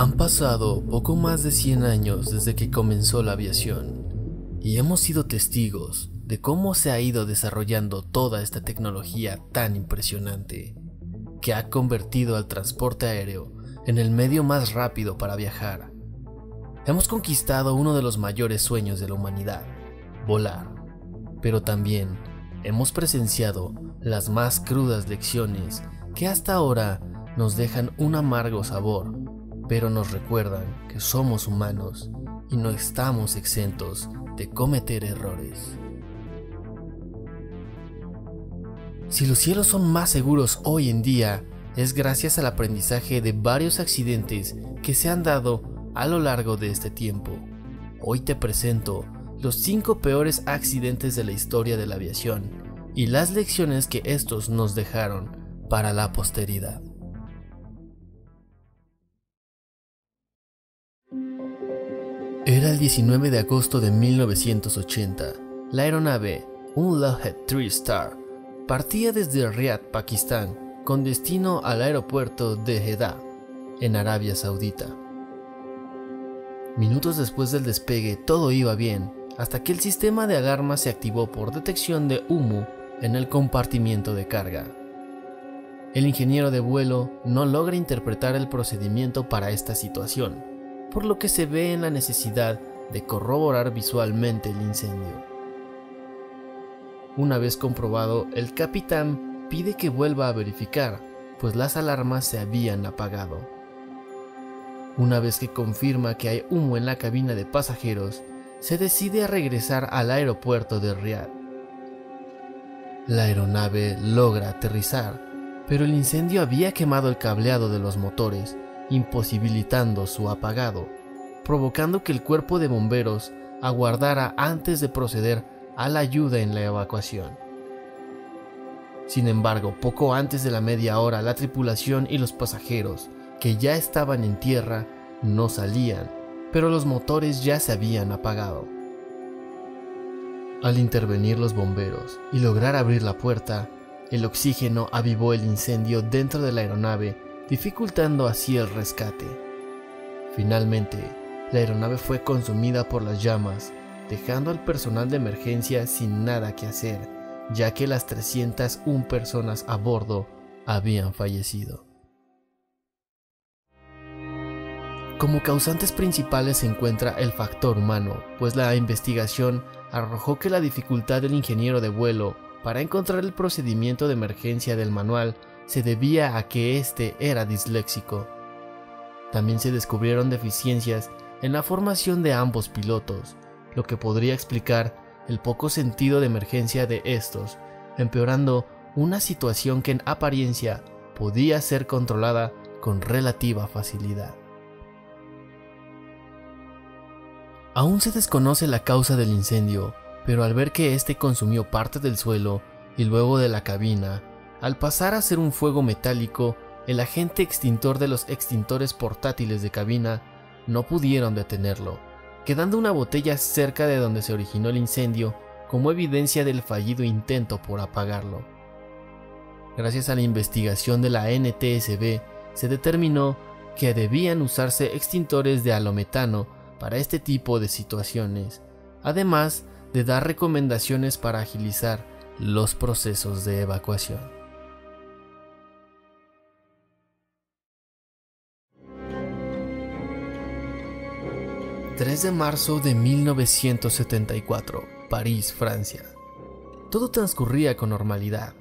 Han pasado poco más de 100 años desde que comenzó la aviación y hemos sido testigos de cómo se ha ido desarrollando toda esta tecnología tan impresionante que ha convertido al transporte aéreo en el medio más rápido para viajar. Hemos conquistado uno de los mayores sueños de la humanidad, volar, pero también hemos presenciado las más crudas lecciones que hasta ahora nos dejan un amargo sabor pero nos recuerdan que somos humanos y no estamos exentos de cometer errores. Si los cielos son más seguros hoy en día, es gracias al aprendizaje de varios accidentes que se han dado a lo largo de este tiempo. Hoy te presento los 5 peores accidentes de la historia de la aviación y las lecciones que estos nos dejaron para la posteridad. Era el 19 de agosto de 1980. La aeronave, un Lockheed 3 Star, partía desde Riyadh, Pakistán, con destino al aeropuerto de Jeddah, en Arabia Saudita. Minutos después del despegue todo iba bien, hasta que el sistema de alarma se activó por detección de humo en el compartimiento de carga. El ingeniero de vuelo no logra interpretar el procedimiento para esta situación por lo que se ve en la necesidad de corroborar visualmente el incendio. Una vez comprobado, el capitán pide que vuelva a verificar, pues las alarmas se habían apagado. Una vez que confirma que hay humo en la cabina de pasajeros, se decide a regresar al aeropuerto de Riyadh. La aeronave logra aterrizar, pero el incendio había quemado el cableado de los motores imposibilitando su apagado, provocando que el cuerpo de bomberos aguardara antes de proceder a la ayuda en la evacuación. Sin embargo, poco antes de la media hora, la tripulación y los pasajeros, que ya estaban en tierra, no salían, pero los motores ya se habían apagado. Al intervenir los bomberos y lograr abrir la puerta, el oxígeno avivó el incendio dentro de la aeronave dificultando así el rescate. Finalmente, la aeronave fue consumida por las llamas, dejando al personal de emergencia sin nada que hacer, ya que las 301 personas a bordo habían fallecido. Como causantes principales se encuentra el factor humano, pues la investigación arrojó que la dificultad del ingeniero de vuelo para encontrar el procedimiento de emergencia del manual se debía a que éste era disléxico. También se descubrieron deficiencias en la formación de ambos pilotos, lo que podría explicar el poco sentido de emergencia de estos, empeorando una situación que en apariencia podía ser controlada con relativa facilidad. Aún se desconoce la causa del incendio, pero al ver que éste consumió parte del suelo y luego de la cabina, al pasar a ser un fuego metálico, el agente extintor de los extintores portátiles de cabina no pudieron detenerlo, quedando una botella cerca de donde se originó el incendio como evidencia del fallido intento por apagarlo. Gracias a la investigación de la NTSB, se determinó que debían usarse extintores de halometano para este tipo de situaciones, además de dar recomendaciones para agilizar los procesos de evacuación. 3 de marzo de 1974, París, Francia. Todo transcurría con normalidad.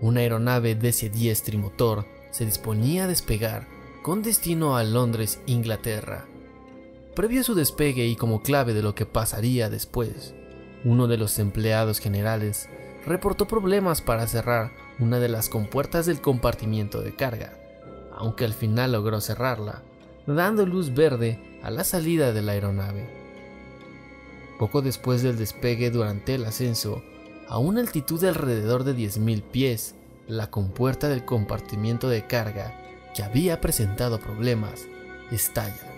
Una aeronave DC-10 trimotor se disponía a despegar con destino a Londres, Inglaterra. Previo a su despegue y como clave de lo que pasaría después, uno de los empleados generales reportó problemas para cerrar una de las compuertas del compartimiento de carga, aunque al final logró cerrarla, dando luz verde a la salida de la aeronave. Poco después del despegue durante el ascenso, a una altitud de alrededor de 10.000 pies, la compuerta del compartimiento de carga, que había presentado problemas, estalla.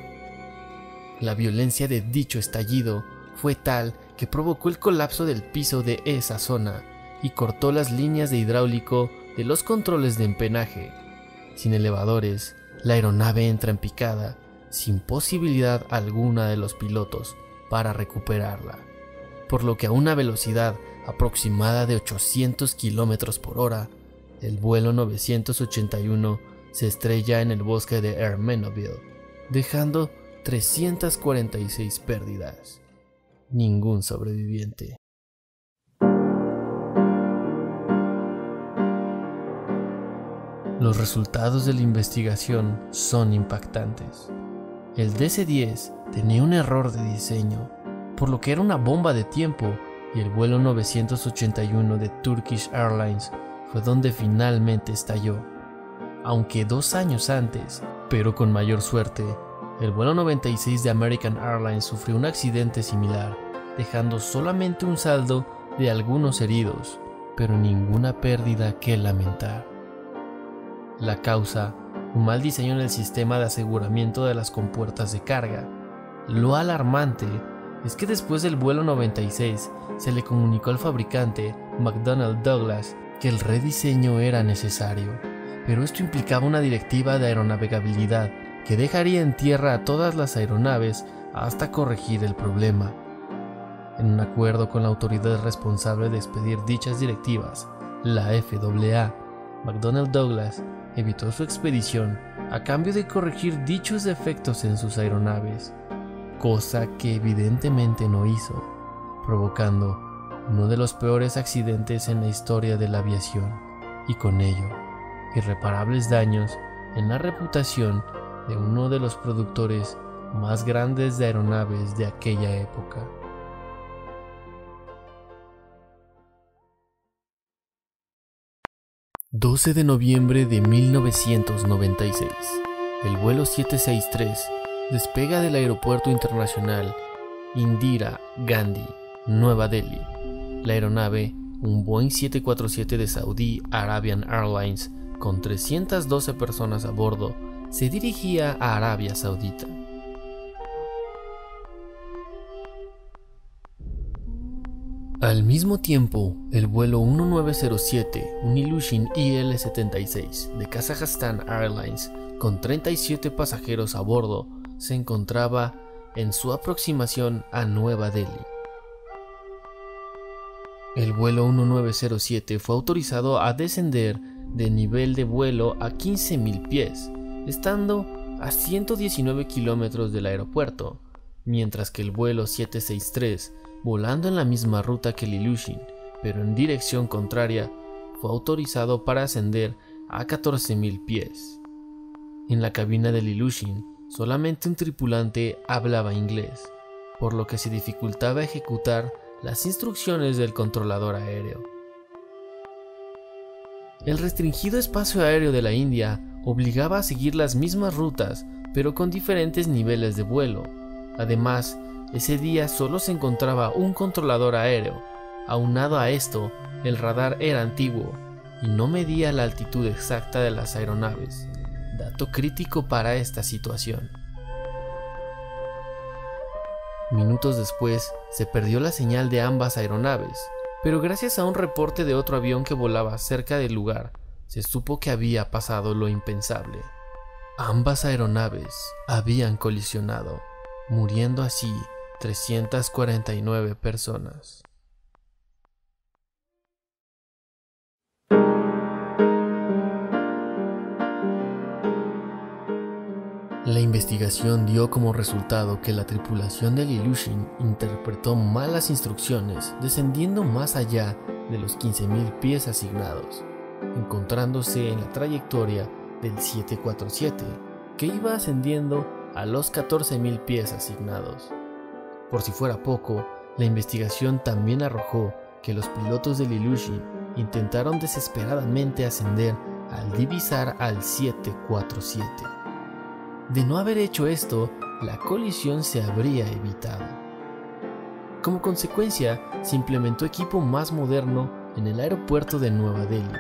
La violencia de dicho estallido fue tal que provocó el colapso del piso de esa zona y cortó las líneas de hidráulico de los controles de empenaje. Sin elevadores, la aeronave entra en picada sin posibilidad alguna de los pilotos para recuperarla, por lo que a una velocidad aproximada de 800 km por hora, el vuelo 981 se estrella en el bosque de Hermenoville, dejando 346 pérdidas. Ningún sobreviviente. Los resultados de la investigación son impactantes. El DC-10 tenía un error de diseño, por lo que era una bomba de tiempo y el vuelo 981 de Turkish Airlines fue donde finalmente estalló. Aunque dos años antes, pero con mayor suerte, el vuelo 96 de American Airlines sufrió un accidente similar, dejando solamente un saldo de algunos heridos, pero ninguna pérdida que lamentar. La causa, un mal diseño en el sistema de aseguramiento de las compuertas de carga. Lo alarmante es que después del vuelo 96 se le comunicó al fabricante McDonnell Douglas que el rediseño era necesario, pero esto implicaba una directiva de aeronavegabilidad que dejaría en tierra a todas las aeronaves hasta corregir el problema. En un acuerdo con la autoridad responsable de expedir dichas directivas, la FAA, McDonnell Douglas evitó su expedición a cambio de corregir dichos defectos en sus aeronaves, cosa que evidentemente no hizo, provocando uno de los peores accidentes en la historia de la aviación y con ello irreparables daños en la reputación de uno de los productores más grandes de aeronaves de aquella época. 12 de noviembre de 1996. El vuelo 763 despega del Aeropuerto Internacional Indira Gandhi, Nueva Delhi. La aeronave, un Boeing 747 de Saudi Arabian Airlines con 312 personas a bordo, se dirigía a Arabia Saudita. Al mismo tiempo, el vuelo 1907, un Ilyushin IL-76 de Kazakhstan Airlines, con 37 pasajeros a bordo, se encontraba en su aproximación a Nueva Delhi. El vuelo 1907 fue autorizado a descender de nivel de vuelo a 15.000 pies, estando a 119 kilómetros del aeropuerto, mientras que el vuelo 763 volando en la misma ruta que el Ilyushin, pero en dirección contraria, fue autorizado para ascender a 14.000 pies. En la cabina del Ilyushin, solamente un tripulante hablaba inglés, por lo que se dificultaba ejecutar las instrucciones del controlador aéreo. El restringido espacio aéreo de la India obligaba a seguir las mismas rutas, pero con diferentes niveles de vuelo. Además, ese día solo se encontraba un controlador aéreo. Aunado a esto, el radar era antiguo y no medía la altitud exacta de las aeronaves, dato crítico para esta situación. Minutos después, se perdió la señal de ambas aeronaves, pero gracias a un reporte de otro avión que volaba cerca del lugar, se supo que había pasado lo impensable. Ambas aeronaves habían colisionado, muriendo así 349 personas. La investigación dio como resultado que la tripulación del Ilyushin interpretó malas instrucciones, descendiendo más allá de los 15.000 pies asignados, encontrándose en la trayectoria del 747, que iba ascendiendo a los 14.000 pies asignados. Por si fuera poco, la investigación también arrojó que los pilotos del Ilyushin intentaron desesperadamente ascender al divisar al 747. De no haber hecho esto, la colisión se habría evitado. Como consecuencia, se implementó equipo más moderno en el aeropuerto de Nueva Delhi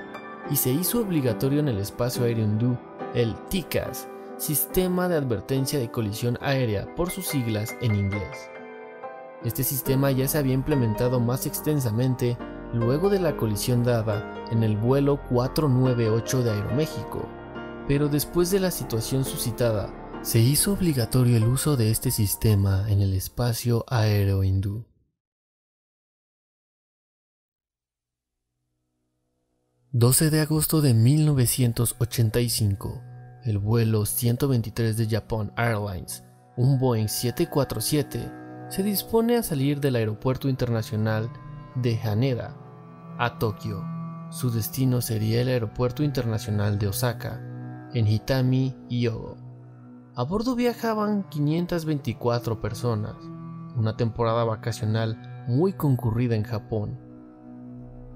y se hizo obligatorio en el espacio aéreo hindú el TICAS, Sistema de Advertencia de Colisión Aérea por sus siglas en inglés. Este sistema ya se había implementado más extensamente luego de la colisión dada en el vuelo 498 de Aeroméxico, pero después de la situación suscitada Se hizo obligatorio el uso de este sistema en el espacio aéreo hindú. ...12 de agosto de 1985... ...el vuelo 123 de Japan Airlines... ...un Boeing 747... ...se dispone a salir del aeropuerto internacional de Haneda... ...a Tokio... ...su destino sería el aeropuerto internacional de Osaka... ...en Hitami, Hyogo... A bordo viajaban 524 personas... ...una temporada vacacional muy concurrida en Japón...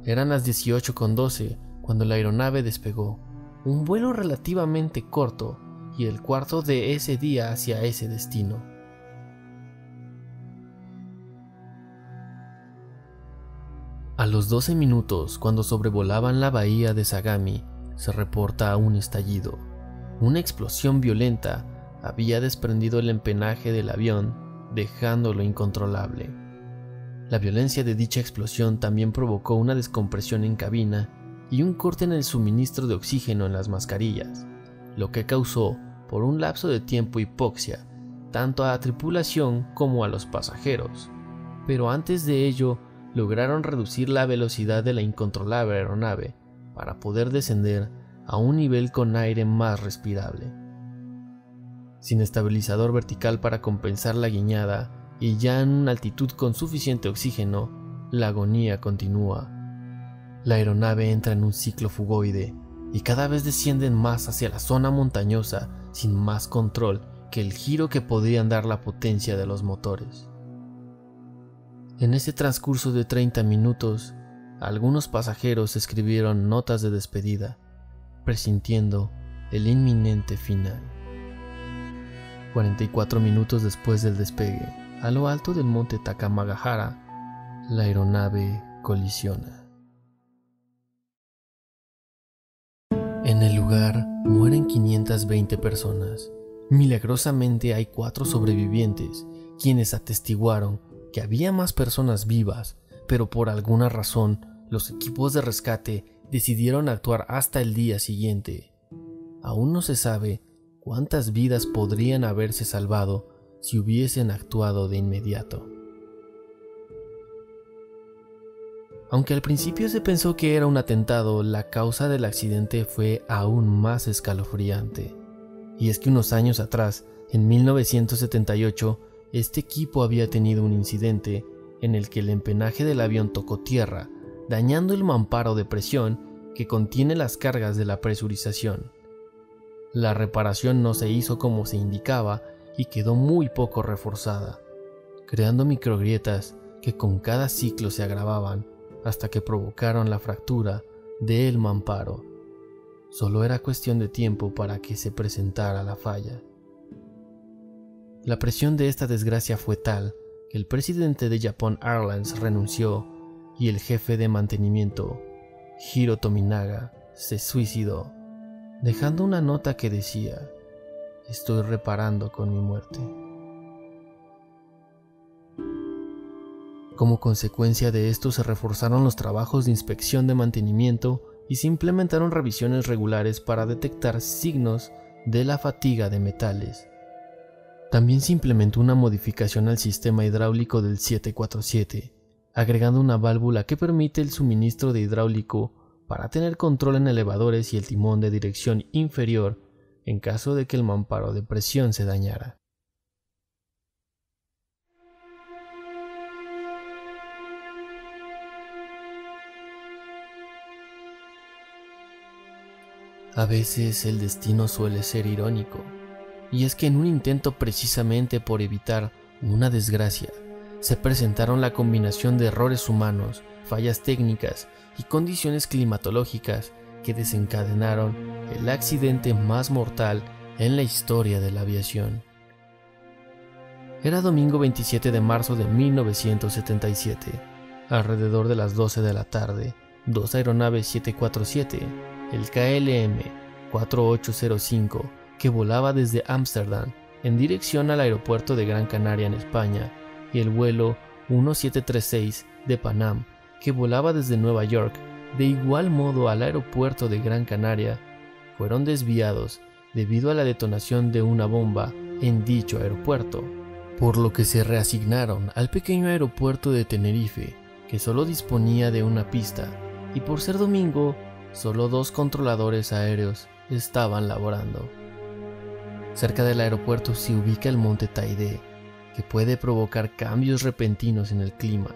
Eran las 18.12 cuando la aeronave despegó, un vuelo relativamente corto y el cuarto de ese día hacia ese destino. A los 12 minutos, cuando sobrevolaban la bahía de Sagami, se reporta un estallido. Una explosión violenta había desprendido el empenaje del avión, dejándolo incontrolable. La violencia de dicha explosión también provocó una descompresión en cabina y un corte en el suministro de oxígeno en las mascarillas, lo que causó por un lapso de tiempo hipoxia tanto a la tripulación como a los pasajeros. Pero antes de ello lograron reducir la velocidad de la incontrolable aeronave para poder descender a un nivel con aire más respirable. Sin estabilizador vertical para compensar la guiñada y ya en una altitud con suficiente oxígeno, la agonía continúa la aeronave entra en un ciclo fugoide y cada vez descienden más hacia la zona montañosa sin más control que el giro que podrían dar la potencia de los motores. En ese transcurso de 30 minutos, algunos pasajeros escribieron notas de despedida, presintiendo el inminente final. 44 minutos después del despegue, a lo alto del monte Takamagahara, la aeronave colisiona. En el lugar mueren 520 personas. Milagrosamente hay cuatro sobrevivientes, quienes atestiguaron que había más personas vivas, pero por alguna razón los equipos de rescate decidieron actuar hasta el día siguiente. Aún no se sabe cuántas vidas podrían haberse salvado si hubiesen actuado de inmediato. Aunque al principio se pensó que era un atentado, la causa del accidente fue aún más escalofriante. Y es que unos años atrás, en 1978, este equipo había tenido un incidente en el que el empenaje del avión tocó tierra, dañando el mamparo de presión que contiene las cargas de la presurización. La reparación no se hizo como se indicaba y quedó muy poco reforzada, creando microgrietas que con cada ciclo se agravaban hasta que provocaron la fractura del mamparo. Solo era cuestión de tiempo para que se presentara la falla. La presión de esta desgracia fue tal que el presidente de Japan Airlines renunció y el jefe de mantenimiento, Hiro Tominaga, se suicidó, dejando una nota que decía, estoy reparando con mi muerte. Como consecuencia de esto se reforzaron los trabajos de inspección de mantenimiento y se implementaron revisiones regulares para detectar signos de la fatiga de metales. También se implementó una modificación al sistema hidráulico del 747, agregando una válvula que permite el suministro de hidráulico para tener control en elevadores y el timón de dirección inferior en caso de que el mamparo de presión se dañara. A veces el destino suele ser irónico, y es que en un intento precisamente por evitar una desgracia, se presentaron la combinación de errores humanos, fallas técnicas y condiciones climatológicas que desencadenaron el accidente más mortal en la historia de la aviación. Era domingo 27 de marzo de 1977, alrededor de las 12 de la tarde, dos aeronaves 747 el KLM 4805 que volaba desde Ámsterdam en dirección al aeropuerto de Gran Canaria en España y el vuelo 1736 de Panam que volaba desde Nueva York de igual modo al aeropuerto de Gran Canaria fueron desviados debido a la detonación de una bomba en dicho aeropuerto, por lo que se reasignaron al pequeño aeropuerto de Tenerife, que solo disponía de una pista, y por ser domingo, solo dos controladores aéreos estaban laborando. Cerca del aeropuerto se ubica el monte Taide, que puede provocar cambios repentinos en el clima.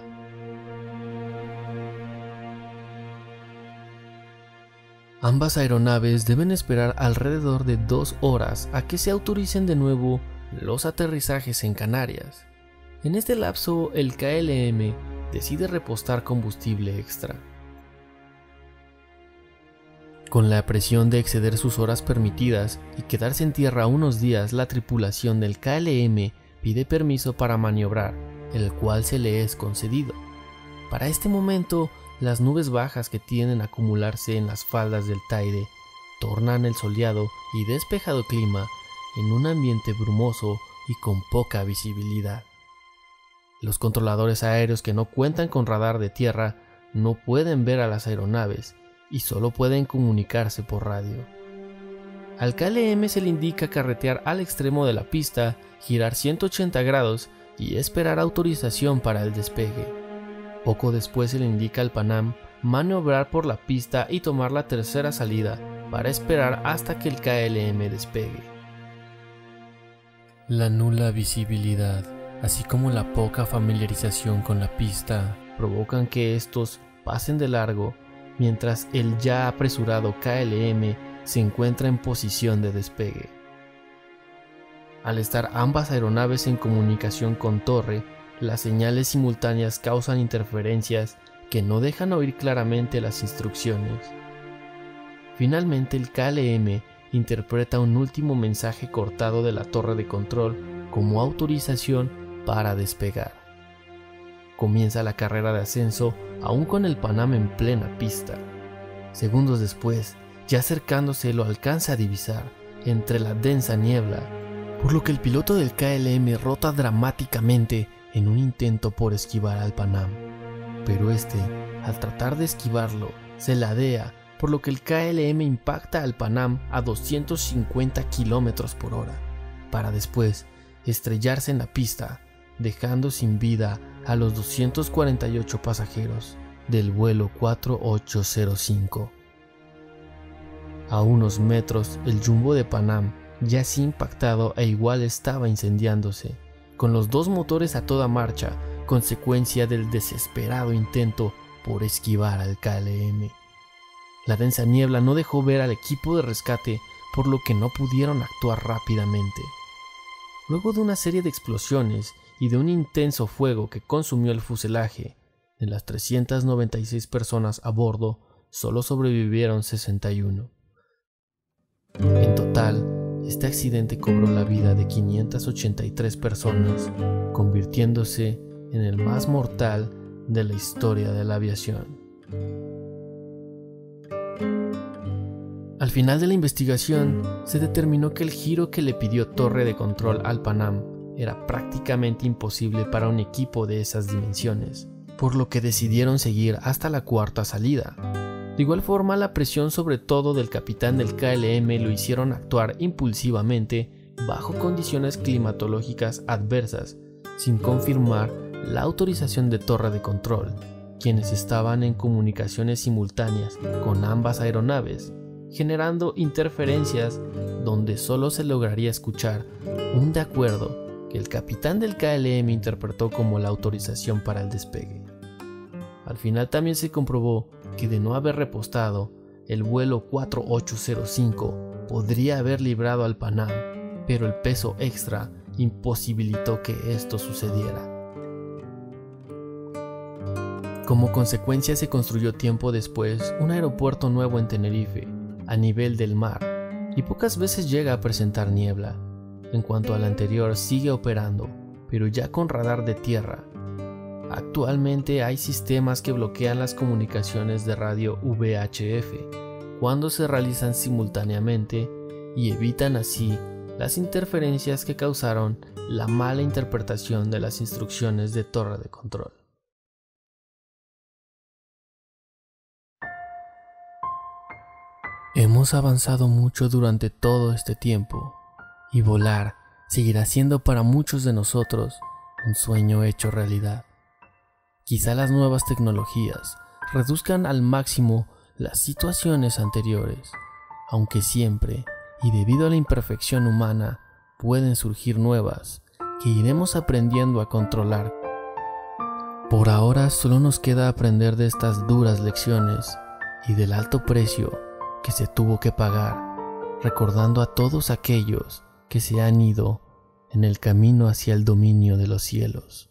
Ambas aeronaves deben esperar alrededor de dos horas a que se autoricen de nuevo los aterrizajes en Canarias. En este lapso, el KLM decide repostar combustible extra. Con la presión de exceder sus horas permitidas y quedarse en tierra unos días, la tripulación del KLM pide permiso para maniobrar, el cual se le es concedido. Para este momento, las nubes bajas que tienden a acumularse en las faldas del Taide tornan el soleado y despejado clima en un ambiente brumoso y con poca visibilidad. Los controladores aéreos que no cuentan con radar de tierra no pueden ver a las aeronaves y solo pueden comunicarse por radio. Al KLM se le indica carretear al extremo de la pista, girar 180 grados y esperar autorización para el despegue. Poco después se le indica al Panam maniobrar por la pista y tomar la tercera salida para esperar hasta que el KLM despegue. La nula visibilidad, así como la poca familiarización con la pista, provocan que estos pasen de largo mientras el ya apresurado KLM se encuentra en posición de despegue. Al estar ambas aeronaves en comunicación con torre, las señales simultáneas causan interferencias que no dejan oír claramente las instrucciones. Finalmente el KLM interpreta un último mensaje cortado de la torre de control como autorización para despegar. Comienza la carrera de ascenso aún con el Panam en plena pista. Segundos después, ya acercándose lo alcanza a divisar entre la densa niebla, por lo que el piloto del KLM rota dramáticamente en un intento por esquivar al Panam. Pero este, al tratar de esquivarlo, se ladea, por lo que el KLM impacta al Panam a 250 km por hora, para después estrellarse en la pista, dejando sin vida a los 248 pasajeros del vuelo 4805. A unos metros, el jumbo de Panam, ya así impactado e igual estaba incendiándose, con los dos motores a toda marcha, consecuencia del desesperado intento por esquivar al KLM. La densa niebla no dejó ver al equipo de rescate, por lo que no pudieron actuar rápidamente. Luego de una serie de explosiones y de un intenso fuego que consumió el fuselaje. De las 396 personas a bordo, solo sobrevivieron 61. En total, este accidente cobró la vida de 583 personas, convirtiéndose en el más mortal de la historia de la aviación. Al final de la investigación, se determinó que el giro que le pidió Torre de Control al Panam era prácticamente imposible para un equipo de esas dimensiones, por lo que decidieron seguir hasta la cuarta salida. De igual forma, la presión sobre todo del capitán del KLM lo hicieron actuar impulsivamente bajo condiciones climatológicas adversas, sin confirmar la autorización de torre de control, quienes estaban en comunicaciones simultáneas con ambas aeronaves, generando interferencias donde solo se lograría escuchar un de acuerdo que el capitán del KLM interpretó como la autorización para el despegue. Al final también se comprobó que de no haber repostado, el vuelo 4805 podría haber librado al Panam, pero el peso extra imposibilitó que esto sucediera. Como consecuencia se construyó tiempo después un aeropuerto nuevo en Tenerife, a nivel del mar, y pocas veces llega a presentar niebla. En cuanto al anterior, sigue operando, pero ya con radar de tierra. Actualmente hay sistemas que bloquean las comunicaciones de radio VHF cuando se realizan simultáneamente y evitan así las interferencias que causaron la mala interpretación de las instrucciones de torre de control. Hemos avanzado mucho durante todo este tiempo y volar seguirá siendo para muchos de nosotros un sueño hecho realidad. Quizá las nuevas tecnologías reduzcan al máximo las situaciones anteriores, aunque siempre, y debido a la imperfección humana, pueden surgir nuevas que iremos aprendiendo a controlar. Por ahora solo nos queda aprender de estas duras lecciones y del alto precio que se tuvo que pagar, recordando a todos aquellos que se han ido en el camino hacia el dominio de los cielos.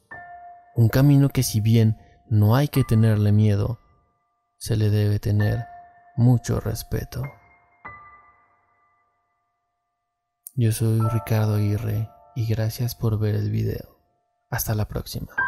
Un camino que si bien no hay que tenerle miedo, se le debe tener mucho respeto. Yo soy Ricardo Aguirre y gracias por ver el video. Hasta la próxima.